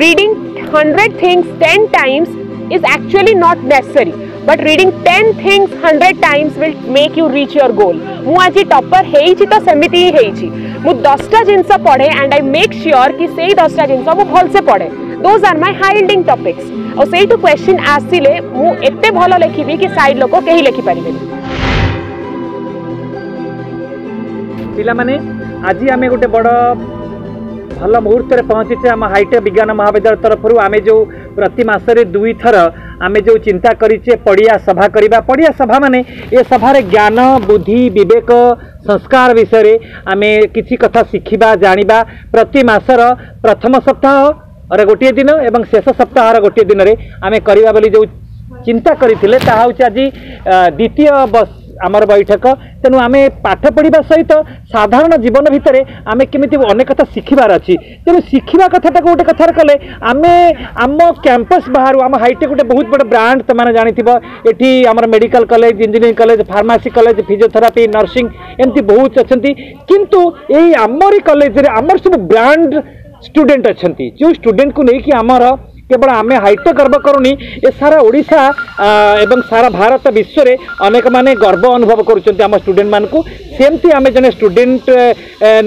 reading 100 things 10 times is actually not necessary but reading 10 things 100 times will make you reach your goal ମୁଁ ଆଜି topper ହେଇଛି ତ ସେମିତି ହିଁ ହେଇଛି ମୁଁ ଦଶଟା ଜିନିଷ ପଢ଼େ ଆଣ୍ଡ ଆଇ ମେକ୍ ସିଓର କି ସେଇ ଦଶଟା ଜିନିଷ ମୁଁ ଭଲସେ ପଢ଼େ those are my high yielding topics ଆଉ ସେଇଠୁ କ୍ୱେଶ୍ଚିନ୍ ଆସିଲେ ମୁଁ ଏତେ ଭଲ ଲେଖିବି କି ସାଇଡ୍ ଲୋକ କେହି ଲେଖିପାରିବେନି ପିଲାମାନେ ଆଜି ଆମେ ଗୋଟେ ବଡ଼ भल मुहूर्त पहुँची आम हाईटेक विज्ञान महाविद्यालय तरफ आम जो प्रतिमास दुई थर आम जो चिंता करे पड़िया सभा करवा पड़िया सभा मान ये सभार ज्ञान बुद्धि बेक संस्कार विषय आम कि कथा शिखा जाणी प्रतिमासर प्रथम सप्ताह और गोटे दिन एवं शेष सप्ताह गोटे दिन में आम करवा जो चिंता करें आज द्वितीय बस আমার বৈঠক তেমন আমি পাঠ পড়া সহিত সাধারণ জীবন ভিতরে আমি কেমিতি অনেক কথা শিখবার অছি তেমন শিখবা কথাটা গোটে কথার কলে আমি আম ক্যাম্পস বাহার আমার হাইটেক গোটে বহু বড় ব্রাণ্ড তোমার জাঁথিব এটি আমার medical college engineering college pharmacy college physiotherapy nursing এমতি বহু অনেক কিন্তু এই আমরি কলেজের আমার সব ব্রাণ্ড স্টুডেন্ট অনেক যে স্টুডেন্ট কু নেই আমার কেবল আমি হাইট গর্ব করুনি এ সারা ওড়িশা এবং সারা ভারত বিশ্বরে অনেক মানে গর্ব অনুভব করছেন আমার স্টুডেন্ট মানুষ সেমতি আমি জন স্টুডেন্ট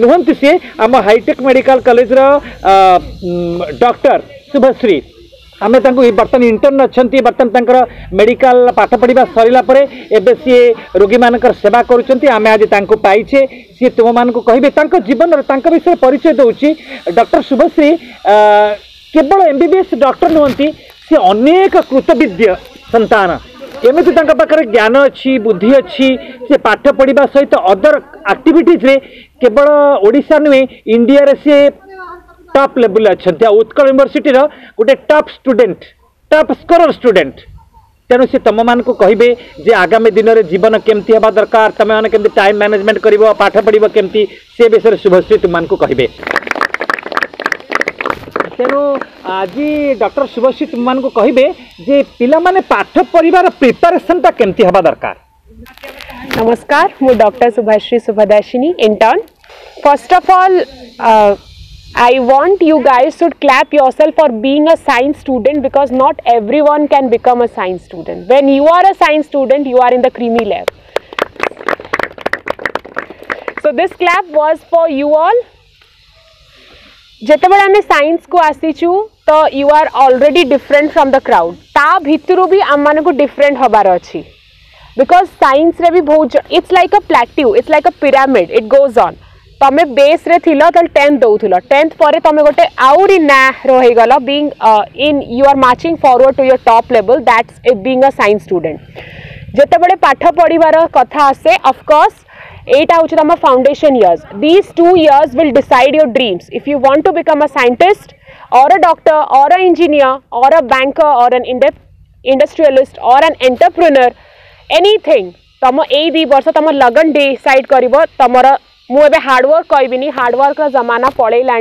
নুহতি সি আমার হাইটেক মেডিকাল কলেজর ডক্টর শুভশ্রী ଆମେ ତାଙ୍କୁ ବର୍ତ୍ତମାନ ଇଣ୍ଟର୍ନ ଅଛନ୍ତି ବର୍ତ୍ତମାନ ତାଙ୍କର ମେଡ଼ିକାଲ ପାଠ ପଢ଼ିବା ସରିଲା ପରେ ଏବେ ସିଏ ରୋଗୀମାନଙ୍କର ସେବା କରୁଛନ୍ତି ଆମେ ଆଜି ତାଙ୍କୁ ପାଇଛେ ସିଏ ତୁମମାନଙ୍କୁ କହିବେ ତାଙ୍କ ଜୀବନର ତାଙ୍କ ବିଷୟରେ ପରିଚୟ ଦେଉଛି ଡକ୍ଟର ଶୁଭଶ୍ରୀ केवल एम बी एस डक्टर नुहंती से अनेक कृतविद्य सतान एमती पाखे ज्ञान अच्छी बुद्धि अच्छी से पाठ पढ़ा सहित अदर आक्टिविटीज केवल ओडा नुहे इंडिया से टप लेवल अच्छा उत्कल यूनिभर्सीटर गोटे टप स्टूडेंट टप स्कोर स्टूडे तेणु से तुम मानक कहे जे आगामी दिन में जीवन केमती हाँ दरकार तुम्हें कमी टाइम मैनेजमेंट कर पाठ पढ़ के विषय शुभश्री तुमको कहे ତେଣୁ ଆଜି ଡକ୍ଟର ଶୁଭଶ୍ରୀ ତୁମମାନଙ୍କୁ କହିବେ ଯେ ପିଲାମାନେ ପାଠ ପଢ଼ିବାର ପ୍ରିପାରେସନ୍ଟା କେମିତି ହେବା ଦରକାର ନମସ୍କାର ମୁଁ doctor Subhashree Subhadasini intern first of all I want you guys should clap yourself for being a science student because not everyone can become a science student. When you are a science student, you are in the creamy lab. So this clap was for you all जितेबाला आम science को आसीचु तो you are already different from the crowd ता भितर भी आम मान डिफरेन्ट हबार अच्छे बिकज सैंस बहुत it's like a plateau it's like a pyramid it goes on तुम्हें बेस्रे टेन्थ दौ टेन्थ पर तुम्हें गोटे आउरी ना रहीगल being in you are marching forward to your top level that's being a science student जिते बड़े पाठ पढ़वार कथ आसे of course eight are the foundation years. These two years will decide your dreams. If you want to become a scientist or a doctor or an engineer or a banker or an industrialist or an entrepreneur, anything, तुम यही दुई वर्ष तुम लगन decide कर मुझे hard work कह hard work जमाना पड़ेगा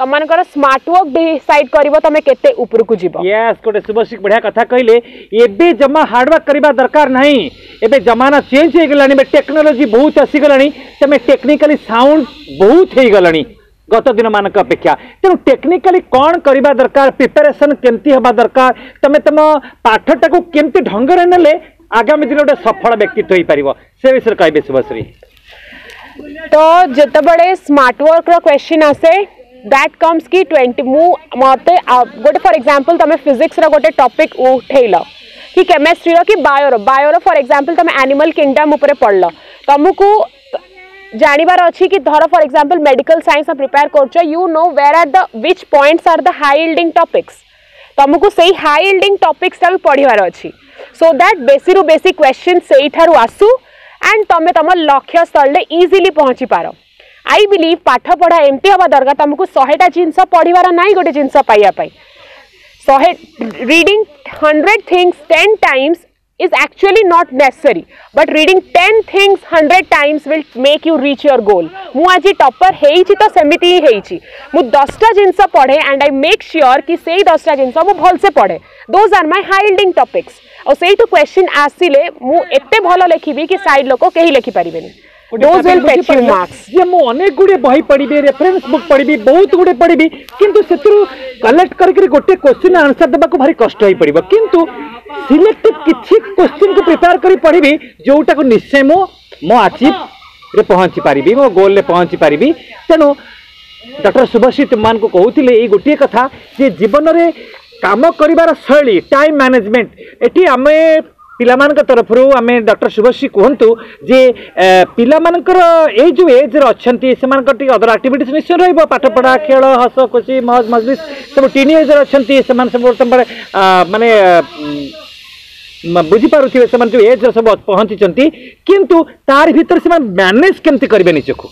तुम स्मार्टवर्क डिसाइड कर तुम्हें केपरक यस गोटे शुभशिक बढ़िया कथ कहे एवं जमा हार्डवर्क करने दरकार नहीं एवं जमाना चेंज हो गला टेक्नोलोजी बहुत आसीगला तुम्हें टेक्निकाली साउंड बहुत हो गला गत दिन मानक अपेक्षा तेणु टेक्निकाली कौन करवा दरकार प्रिपेरेसन केमती हाँ दरकार तुम्हें तुम पाठटा को कमी ढंग ने आगामी दिन गोटे सफल व्यक्तित्व हो पार से विषय कह शुभश्री तो जितेबड़े स्मार्ट वर्क क्वेश्चन आसे दैट कम्स कि ट्वेंटी मुझे गोटे फर एक्जाम्पल तुम फिजिक्स रोटे टपिक उठेल कि केमेस्ट्री कि बायो बायोर फर एक्जापल तुम एनिमल किंगडम उपर पढ़ल तुमको जानवर अच्छी कि धर for example medical science prepare करू know where are the which points are the high yielding topics तुमको से ही हाई इल्डिंग टपिक्सटा भी पढ़वार अच्छी सो दैट बेसी रू बेसी क्वेश्चन से ही आसू एंड तुम तुम लक्ष्य स्थल इजिली पहुँची पार आई बिलिव पाठ एमती हवा दरकार तुमको शहेटा जिनस पढ़वार ना गोटे जिनस पाइबापी शहे reading hundred things ten times is actually not necessary, but reading ten things hundred times will make you reach your goal मुझे टपर हो तो सेमती ही मुझ दसटा जिनस पढ़े एंड आई मेक सिोर कि से दसटा जिनस मुझे भलसे पढ़े those are my high yielding topics और सही तो क्वेश्चन आसिले मुते भल लिखी कि सैड लोक कहीं लिखिपारे डोज विल फेच बहुत गुडे पढ़ी कलेक्ट करके आंसर देबा भारी कष्ट होई क्वेश्चन को प्रिपेयर करी को निश्चय मो मो पहुंची पारी मो गोल पहुंची पारी भी तनो डॉक्टर सुभाषित मान को कहते ए गोटे कथा जीवन रे কাম করিবার শৈলী টাইম ম্যানেজমেন্ট এটি আমি ପିଲାମାନଙ୍କ ତରଫରୁ ଆମେ ଡକ୍ଟର ଶୁଭଶ୍ରୀ କୁହନ୍ତୁ ଯେ ପିଲାମାନଙ୍କର ଏଇ ଯେଉଁ ଏଜ୍ରେ ଅଛନ୍ତି ସେମାନଙ୍କର ଟିକେ ଅଦର ଆକ୍ଟିଭିଟିସ୍ ନିଶ୍ଚୟ ରହିବ ପାଠପଢ଼ା ଖେଳ ହସ ଖୁସି ମହଜ ମଜଲିସ୍ ସବୁ ଟିନି ଏଜ୍ରେ ଅଛନ୍ତି ସେମାନେ ସବୁ ବର୍ତ୍ତମାନ ମାନେ ବୁଝିପାରୁଥିବେ ସେମାନେ ଯେଉଁ ଏଜ୍ରେ ସବୁ ପହଞ୍ଚିଛନ୍ତି କିନ୍ତୁ ତାରି ଭିତରେ ସେମାନେ ମ୍ୟାନେଜ୍ କେମିତି କରିବେ ନିଜକୁ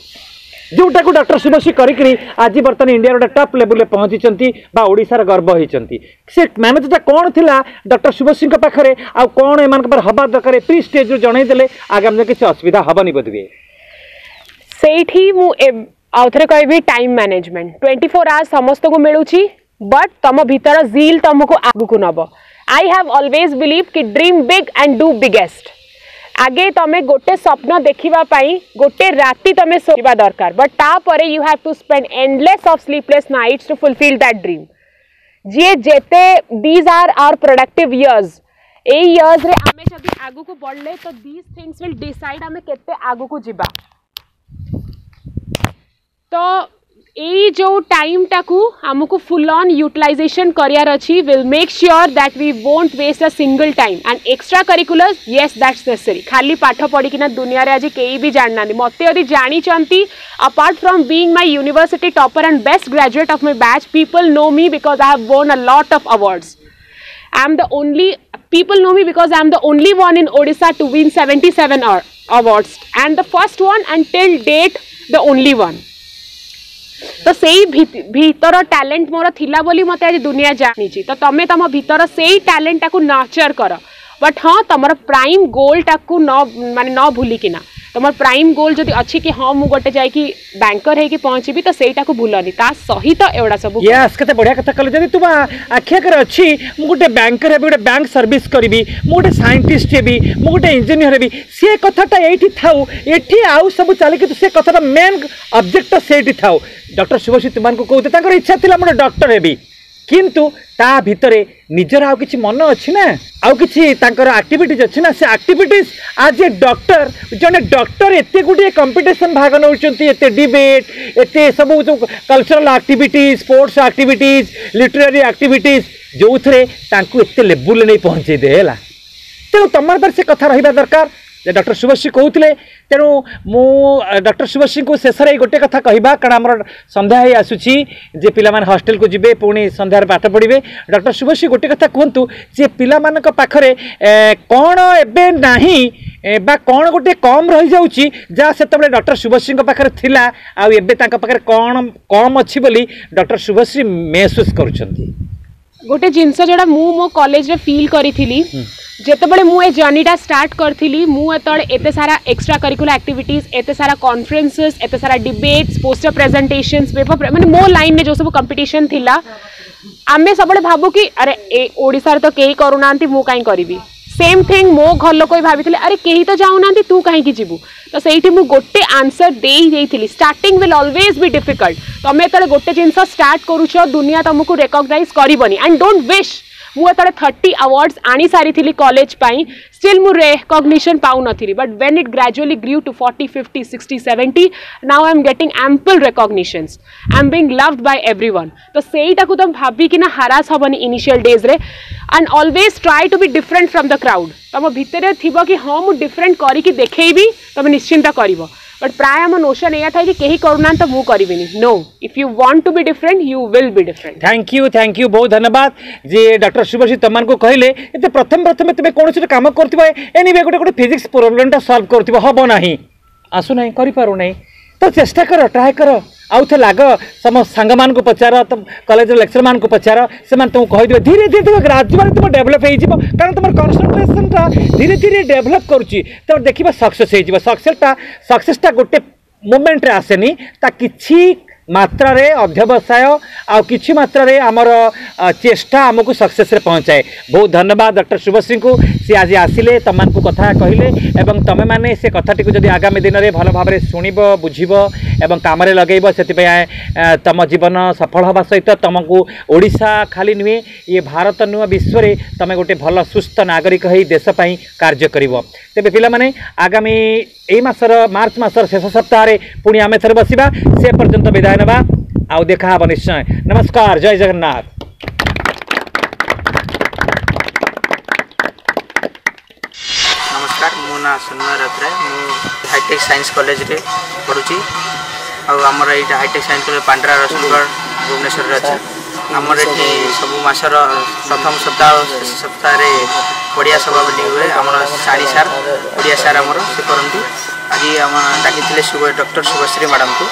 ଯେଉଁଟାକୁ ଡକ୍ଟର ଶୁଭଶ୍ରୀ କରିକିରି ଆଜି ବର୍ତ୍ତମାନ ଇଣ୍ଡିଆର ଗୋଟେ ଟପ୍ ଲେବୁଲ୍ରେ ପହଞ୍ଚିଛନ୍ତି ବା ଓଡ଼ିଶାର ଗର୍ବ ହୋଇଛନ୍ତି ସେ ମାନଚିତା କ'ଣ ଥିଲା ଡକ୍ଟର ଶୁଭଶ୍ରୀଙ୍କ ପାଖରେ ଆଉ କ'ଣ ଏମାନଙ୍କ ପାଖରେ ହେବା ଦରକାର ପ୍ରି ଷ୍ଟେଜ୍ରୁ ଜଣାଇଦେଲେ ଆଗାମୀ କିଛି ଅସୁବିଧା ହେବନି ବୋଧହୁଏ ସେଇଠି ମୁଁ ଆଉଥରେ କହିବି time management twenty four hours ସମସ୍ତଙ୍କୁ ମିଳୁଛି ବଟ୍ ତମ ଭିତର ଜିଲ୍ ତମକୁ ଆଗକୁ ନେବ ଆଇ ହ୍ୟାଭ୍ ଅଲୱେଜ୍ ବିଲିଭ୍ କି dream big and do biggest आगे तुम गोटे स्वप्न देखापी गोटे राति तुम सोचा दरकार बट तापर you have to spend endless of sleepless nights to fulfill that dream जी जेते these are our productive years years रे आमे जब आग को बढ़ले तो दिज थिंग्स विल डिसाइड आमे के आग को जीबा तो ଏଇ ଯେଉଁ ଟାଇମ୍ଟାକୁ ଆମକୁ ଫୁଲ୍ ଅନ୍ ୟୁଟିଲାଇଜେସନ୍ କରିବାର ଅଛି will make sure that we won't waste a single time and extracurriculars yes that's necessary ଖାଲି ପାଠ ପଢ଼ିକିନା ଦୁନିଆରେ ଆଜି କେହି ବି ଜାଣିନାହାନ୍ତି ମୋତେ ଯଦି ଜାଣିଛନ୍ତି apart from being my university topper and best graduate of my batch people know me because I have won a lot of awards I am the only people know me because I am the only one in Odisha to win 77 awards and the first one until date the only one. तो से भीतर talent मोर थी मत आज दुनिया जानी तो तुम तुम भितर से टैलेंटा को नर्चर कर बट हाँ तुम प्राइम गोलटा को न मान न भूलिकिना তোমার ପ୍ରାଇମ୍ ଗୋଲ୍ ଯଦି ଅଛି କି ହଁ ମୁଁ ଗୋଟେ ଯାଇକି ବ୍ୟାଙ୍କର ହେଇକି ପହଞ୍ଚିବି ତ ସେଇଟାକୁ ଭୁଲନି ତା ସହିତ ଏଗୁଡ଼ା ସବୁ ୟେସ୍ କେତେ ବଢ଼ିଆ କଥା କହିଲେ ଯଦି ତୁମ ଆଖି ଆଗରେ ଅଛି ମୁଁ ଗୋଟେ ବ୍ୟାଙ୍କର ହେବି ଗୋଟେ ବ୍ୟାଙ୍କ ସର୍ଭିସ୍ କରିବି ମୁଁ ଗୋଟେ ସାଇଣ୍ଟିଷ୍ଟ ହେବି ମୁଁ ଗୋଟେ ଇଞ୍ଜିନିୟର ହେବି ସେ କଥାଟା ଏଇଠି ଥାଉ ଏଠି ଆଉ ସବୁ ଚାଲେ କିନ୍ତୁ ସେ କଥାଟା ମେନ୍ ଅବଜେକ୍ଟଟା ସେଇଠି ଥାଉ ଡକ୍ଟର ଶୁଭଶ୍ରୀ ତୁମାନଙ୍କୁ କହୁଥିଲେ ତାଙ୍କର ଇଚ୍ଛା ଥିଲା ମୁଁ ଗୋଟେ ଡକ୍ଟର ହେବି কিন্তু ତା ଭିତରେ ନିଜର ଆଉ କିଛି ମନ ଅଛି ନା ଆଉ କିଛି ତାଙ୍କର ଆକ୍ଟିଭିଟିଜ୍ ଅଛି ନା ସେ ଆକ୍ଟିଭିଟିଜ୍ ଆଜ୍ ଏ ଡକ୍ଟର ଜଣେ ଡକ୍ଟର ଏତେ ଗୁଡ଼ିଏ କମ୍ପିଟିସନ୍ ଭାଗ ନେଉଛନ୍ତି ଏତେ ଡିବେଟ୍ ଏତେ ସବୁ ଯେଉଁ cultural activities sports activities literary activities ଯେଉଁଥିରେ ତାଙ୍କୁ ଏତେ ଲେବୁଲ୍ରେ ନେଇ ପହଞ୍ଚେଇ ଦିଏ ହେଲା ତେଣୁ ତୁମର ପାଖରେ ସେ କଥା ରହିବା ଦରକାର ଡକ୍ଟର ଶୁଭଶ୍ରୀ କହୁଥିଲେ ତେଣୁ ମୁଁ ଡକ୍ଟର ଶୁଭଶ୍ରୀଙ୍କୁ ଶେଷରେ ଏଇ ଗୋଟିଏ କଥା କହିବା କାରଣ ଆମର ସନ୍ଧ୍ୟା ହେଇ ଆସୁଛି ଯେ ପିଲାମାନେ ହଷ୍ଟେଲକୁ ଯିବେ ପୁଣି ସନ୍ଧ୍ୟାରେ ପାଠ ପଢ଼ିବେ ଡକ୍ଟର ଶୁଭଶ୍ରୀ ଗୋଟିଏ କଥା କୁହନ୍ତୁ ଯେ ପିଲାମାନଙ୍କ ପାଖରେ କ'ଣ ଏବେ ନାହିଁ ବା କ'ଣ ଗୋଟିଏ କମ୍ ରହିଯାଉଛି ଯାହା ସେତେବେଳେ ଡକ୍ଟର ଶୁଭଶ୍ରୀଙ୍କ ପାଖରେ ଥିଲା ଆଉ ଏବେ ତାଙ୍କ ପାଖରେ କ'ଣ କମ୍ ଅଛି ବୋଲି ଡକ୍ଟର ଶୁଭଶ୍ରୀ ମେହସୁସ୍ କରୁଛନ୍ତି ଗୋଟେ ଜିନିଷ ଯେଉଁଟା ମୁଁ ମୋ କଲେଜରେ ଫିଲ୍ କରିଥିଲି ଯେତେବେଳେ ମୁଁ ଏ ଜର୍ଣ୍ଣିଟା ଷ୍ଟାର୍ଟ କରିଥିଲି ମୁଁ ଯେତେବେଳେ ଏତେ ସାରା ଏକ୍ସଟ୍ରା କରିକୁଲା ଆକ୍ଟିଭିଟିଜ୍ ଏତେ ସାରା କନଫରେନ୍ସେସ୍ ଏତେ ସାରା ଡିବେଟ୍ସ ପୋଷ୍ଟର ପ୍ରେଜେଣ୍ଟେସନ୍ସ ପେପର ମାନେ ମୋ ଲାଇନ୍ରେ ଯେଉଁ ସବୁ କମ୍ପିଟିସନ୍ ଥିଲା ଆମେ ସବୁବେଳେ ଭାବୁ କି ଆରେ ଏ ଓଡ଼ିଶାରେ ତ କେହି କରୁନାହାନ୍ତି ମୁଁ କାହିଁ କରିବି सेम थिंग मो घर लोक भी भाई अरे कहीं तो जाऊना तू कहीं जी तो सही गोटे आंसर दे स्टार्टिंग विल अलवेज भी डिफिकल्ट तुम गोटे जिन स्टार्ट करुच दुनिया तुमको रेकग्नइज करनी एंड डोंट विश मुझे थर्टी अवार्डस आनी सारी कलेज स्टिल मुझे रेकग्निशन पा नी but when it gradually grew to forty fifty sixty seventy now I am getting ample recognition I am being loved by everyone तो सहीटा को तुम भाविकिना हरास हेनि इनिशियल डेज्रे एंड अलवेज ट्राए टू भी डिफरेन्ट फ्रम द क्राउड तुम भितर थी कि हाँ मुझे डिफरेन्ट करके देखी तुम निश्चिंत कर બટ પ્રાય આમાં નોશન એયા થાય કે કેહી કરુનાન તો હું કરીબિની નો if you want to be different you will be different thank you thank you બહુ ધન્યવાદ જે ડક્ટર શુભશ્રી તମାନଙ୍କୁ કહીલે એતે પ્રથમ પ્રથમે તમે કોણસી કામ કરતિબો એનીવે ગોટે ગોટે ફિઝિક્સ પ્રોબ્લેમટા સલ્ভ કરતિબો હબ નહીં આસુ નહીં કરી પારુ નહીં તો ચેષ્ટા કરો ટ્રાય કરો आउथे लाग सम संगमान को त कलेज लेक्चरमानको पछ्याएर को तँ कहिदियो मान तउ कहि दि धीरे धीरे ग्रेजुएट भए तउ डेभलप हेइ कारण तिम्रो कन्सनट्रेसन त धीरे धीरे डेभलप करूची त देखिबा सक्सेस हेइ जिबो सक्सेस ता सक्सेस ता गुटे मोमेन्ट आसेनी ता किछि ମାତ୍ରାରେ ଅଧ୍ୟବସାୟ ଆଉ କିଛି ମାତ୍ରାରେ ଆମର ଚେଷ୍ଟା ଆମକୁ ସକ୍ସେସ୍ରେ ପହଞ୍ଚାଏ ବହୁତ ଧନ୍ୟବାଦ ଡକ୍ଟର ଶୁଭଶ୍ରୀଙ୍କୁ ସେ ଆଜି ଆସିଲେ ତମମାନଙ୍କୁ କଥା କହିଲେ ଏବଂ ତମେମାନେ ସେ କଥାଟିକୁ ଯଦି ଆଗାମୀ ଦିନରେ ଭଲ ଭାବରେ ଶୁଣିବ ବୁଝିବ ଏବଂ କାମରେ ଲଗାଇବ ସେଥିପାଇଁ ତମ ଜୀବନ ସଫଳ ହେବା ସହିତ ତମକୁ ଓଡ଼ିଶା ଖାଲି ନୁହେଁ ଇଏ ଭାରତ ନୁହେଁ ବିଶ୍ୱରେ ତମେ ଗୋଟେ ଭଲ ସୁସ୍ଥ ନାଗରିକ ହୋଇ ଦେଶ ପାଇଁ କାର୍ଯ୍ୟ କରିବ ତେବେ ପିଲାମାନେ ଆଗାମୀ ଏଇ ମାସର ମାର୍ଚ୍ଚ ମାସର ଶେଷ ସପ୍ତାହରେ ପୁଣି ଆମେ ଥରେ ବସିବା ସେ ପର୍ଯ୍ୟନ୍ତ ବିଦାୟ जाने बा आओ देखा हाँ निश्चय नमस्कार जय जगन्नाथ नमस्कार मो ना Sunaya Ratre hitech science college रे पढ़ुची आउ हमर एटा hitech science college Pandra Rasulgarh Bhubaneswar रे अछि ଆମର ଏଠି ସବୁ ମାସର ପ୍ରଥମ ସପ୍ତାହ ଶେଷ ସପ୍ତାହରେ ଓଡ଼ିଆ ସଭାପତି ହୁଏ ଆମର ଶାଢ଼ୀ ସାର୍ ଓଡ଼ିଆ ସାର୍ ଆମର ସେ କରନ୍ତି ଆଜି ଆମ ଡାକିଥିଲେ ଡକ୍ଟର ଶୁଭଶ୍ରୀ ମ୍ୟାଡ଼ାମକୁ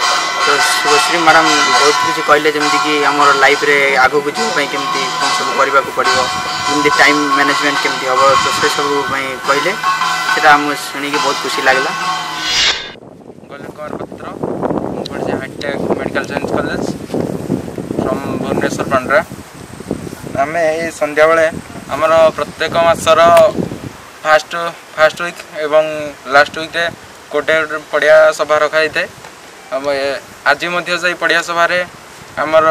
ତ ଶୁଭଶ୍ରୀ ମ୍ୟାଡ଼ାମ ବହୁତ କିଛି କହିଲେ ଯେମିତିକି ଆମର ଲାଇଫ୍ରେ ଆଗକୁ ଯିବା ପାଇଁ କେମିତି କ'ଣ ସବୁ କରିବାକୁ ପଡ଼ିବ ଯେମିତି ଟାଇମ୍ ମ୍ୟାନେଜମେଣ୍ଟ କେମିତି ହେବ ତ ସେସବୁ ପାଇଁ କହିଲେ ସେଇଟା ଆମକୁ ଶୁଣିକି ବହୁତ ଖୁସି ଲାଗିଲା ଗୋଲକର ପତ୍ର ପଢ଼ିଛି hitech medical science college from ସରପଞ୍ଚରେ ଆମେ ଏଇ ସନ୍ଧ୍ୟାବେଳେ ଆମର ପ୍ରତ୍ୟେକ ମାସର ଫାଷ୍ଟ ଫାଷ୍ଟ ୱିକ୍ ଏବଂ ଲାଷ୍ଟ ୱିକ୍ରେ ଗୋଟେ ଗୋଟେ ପଡ଼ିଆ ସଭା ରଖାଯାଇଥାଏ ଆଉ ଆଜି ମଧ୍ୟ ସେଇ ପଡ଼ିଆ ସଭାରେ ଆମର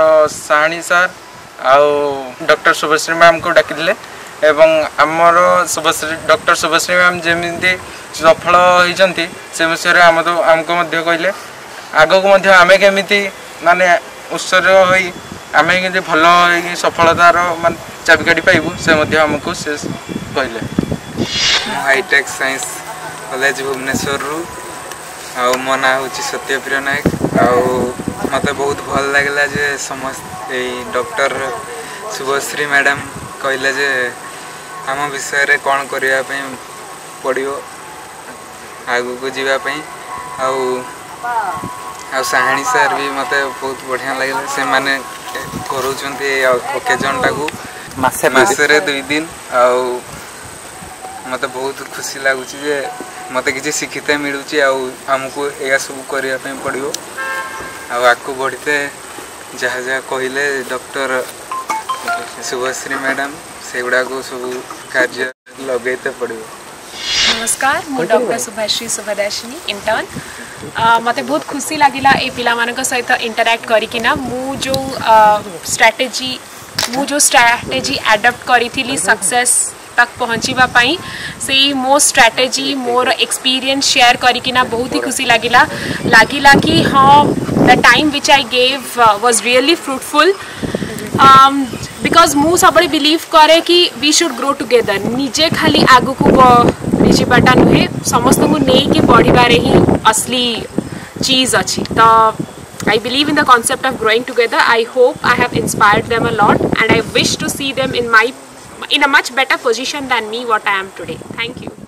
ସାହାଣୀ ସାର୍ ଆଉ ଡକ୍ଟର ଶୁଭଶ୍ରୀ ମ୍ୟାମ୍ଙ୍କୁ ଡାକିଥିଲେ ଏବଂ ଆମର ଶୁଭଶ୍ରୀ ଡକ୍ଟର ଶୁଭଶ୍ରୀ ମ୍ୟାମ୍ ଯେମିତି ସଫଳ ହୋଇଛନ୍ତି ସେ ବିଷୟରେ ଆମ ଆମକୁ ମଧ୍ୟ କହିଲେ ଆଗକୁ ମଧ୍ୟ ଆମେ କେମିତି ମାନେ ଉତ୍ସର୍ଗ ହୋଇ ଆମେ କେମିତି ଭଲ ସଫଳତାର ମାନେ ଚାବିକାଠି ପାଇବୁ ସେ ମଧ୍ୟ ଆମକୁ ସେ କହିଲେ ମୁଁ ହାଇଟେକ୍ ସାଇନ୍ସ କଲେଜ ଭୁବନେଶ୍ୱରରୁ ଆଉ ମୋ ନାଁ ହେଉଛି ସତ୍ୟପ୍ରିୟ ନାୟକ ଆଉ ମୋତେ ବହୁତ ଭଲ ଲାଗିଲା ଯେ ସମସ୍ତେ ଏଇ ଡକ୍ଟର ଶୁଭଶ୍ରୀ ମ୍ୟାଡ଼ାମ୍ କହିଲେ ଯେ ଆମ ବିଷୟରେ କ'ଣ କରିବା ପାଇଁ ପଡ଼ିବ ଆଗକୁ ଯିବା ପାଇଁ ଆଉ ଆଉ ସାହାଣୀ ସାର୍ ବି ମୋତେ ବହୁତ ବଢ଼ିଆ ଲାଗିଲା ସେମାନେ करकेजन टाकूसरे दुई दिन आ बहुत खुशी लगुच मत कि शिक्षित मिलूँ आमको यह सब करने पड़ो आगे बढ़ते जहा जा कहले डर शुभश्री मैडम से गुड़ाक सब कार्य लगे पड़ो नमस्कार मु डॉक्टर सुभाषी सुभदर्शनी इंटर्न मत बहुत खुशी लगला ये पा मान सहित इंटराक्ट करना जो स्ट्राटेजी मु जो स्ट्राटेजी एडप्ट करी सक्से तक पहुँचापी से मो स्ट्राटेजी मोर एक्सपीरियंस शेयर करना बहुत ही खुशी लगला लगला कि हाँ the time which I gave was really fruitful because मु सब बिलिव करे कि वी शुड ग्रो टुगेदर निजे खाली आग को ନିଜୀବାଟା ନୁହେଁ ସମସ୍ତଙ୍କୁ ନେଇକି ବଢ଼ିବାରେ ହିଁ ଅସଲି ଚିଜ୍ ଅଛି ତ I believe in the concept of growing together. I hope I have inspired them a lot and I wish to see them in my in a much better position than me what I am today. Thank you.